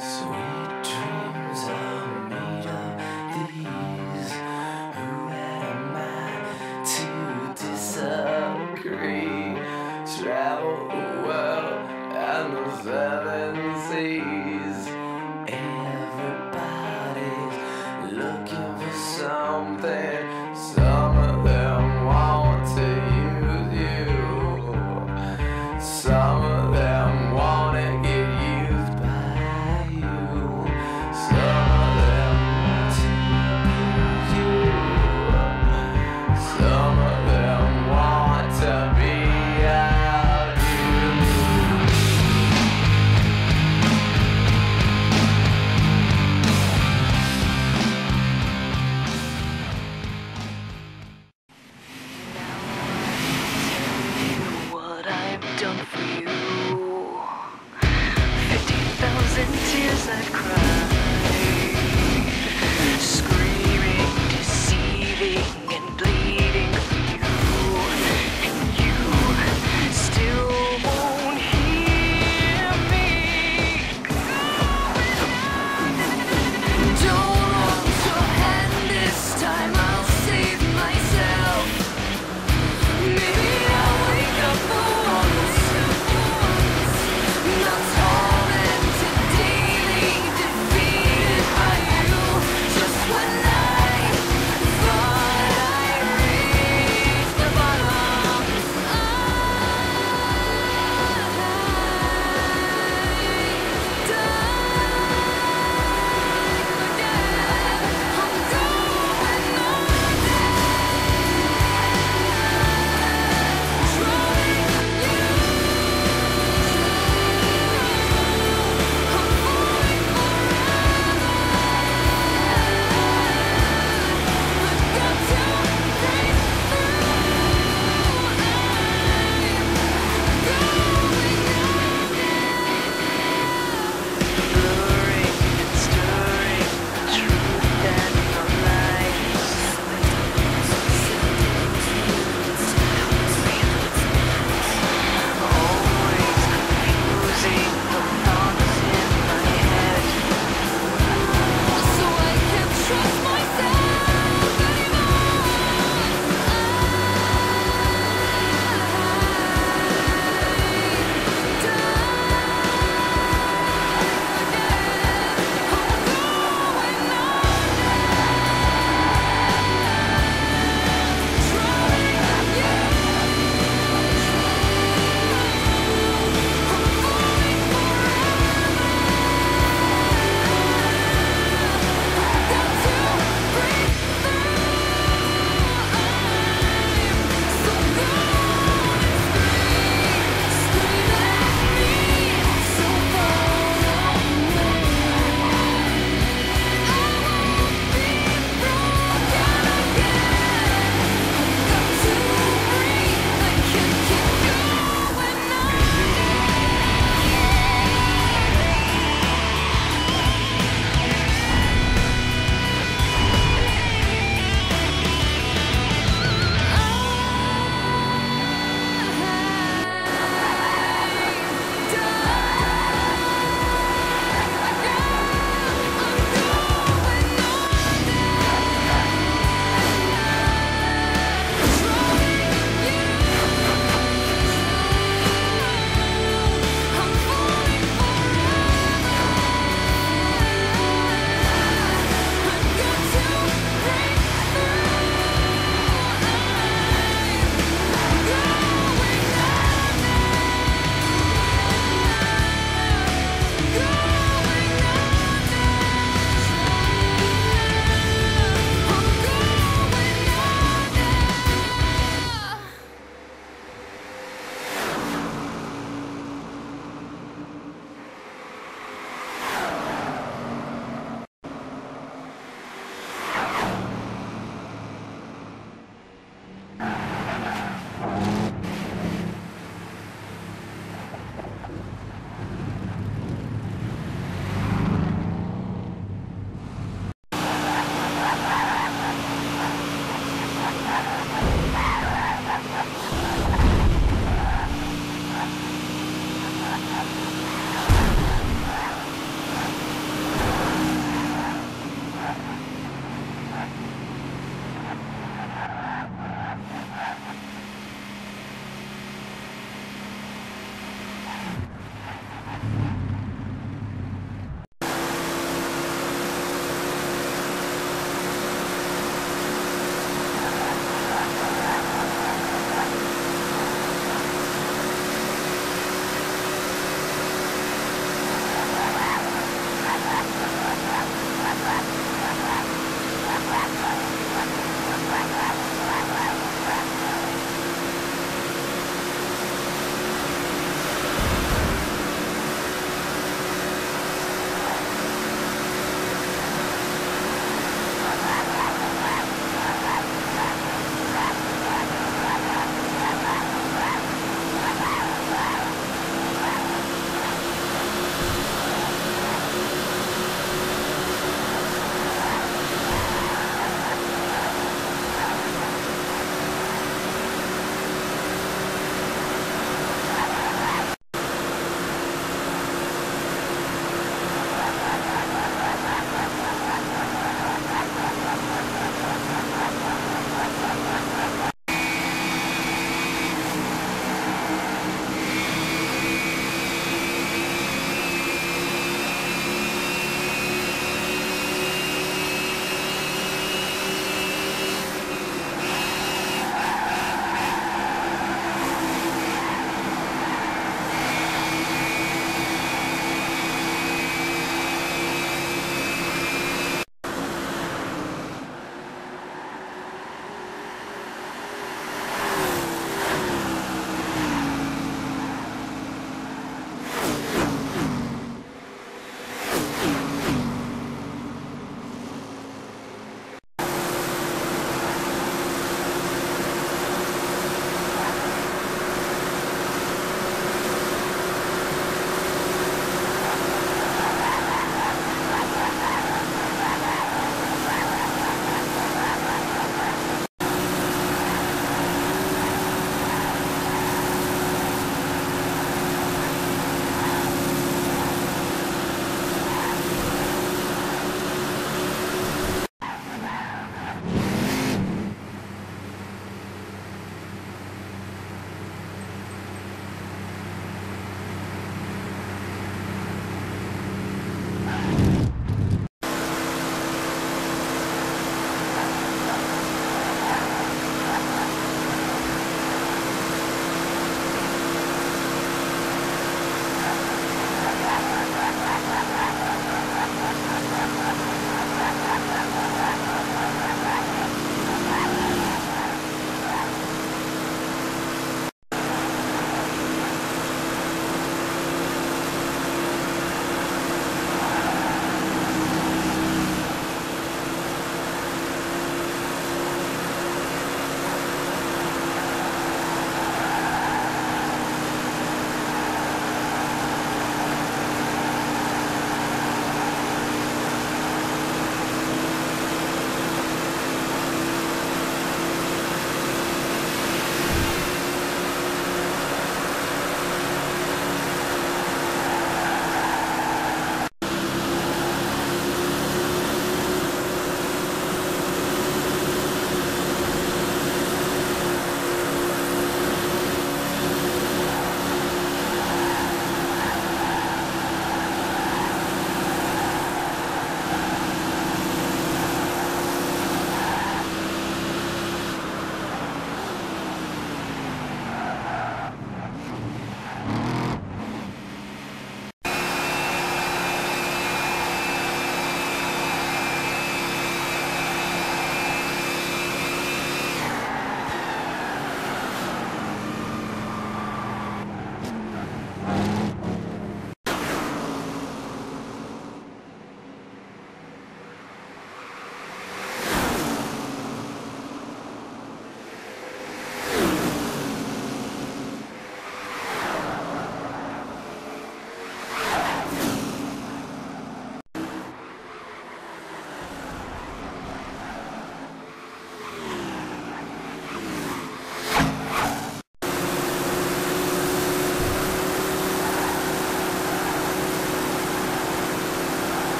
Sweet.